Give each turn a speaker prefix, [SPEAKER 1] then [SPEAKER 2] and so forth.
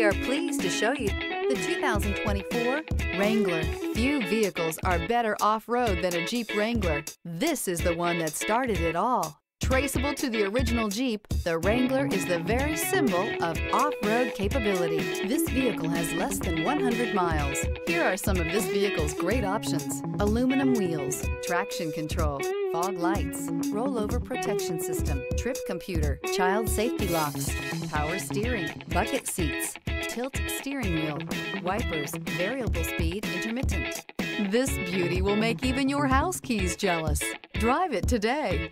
[SPEAKER 1] We are pleased to show you the 2024 Wrangler. Few vehicles are better off-road than a Jeep Wrangler. This is the one that started it all. Traceable to the original Jeep, the Wrangler is the very symbol of off-road capability. This vehicle has less than 100 miles. Here are some of this vehicle's great options. Aluminum wheels, traction control, fog lights, rollover protection system, trip computer, child safety locks, power steering, bucket seats, tilt steering wheel, wipers, variable speed intermittent. This beauty will make even your house keys jealous. Drive it today.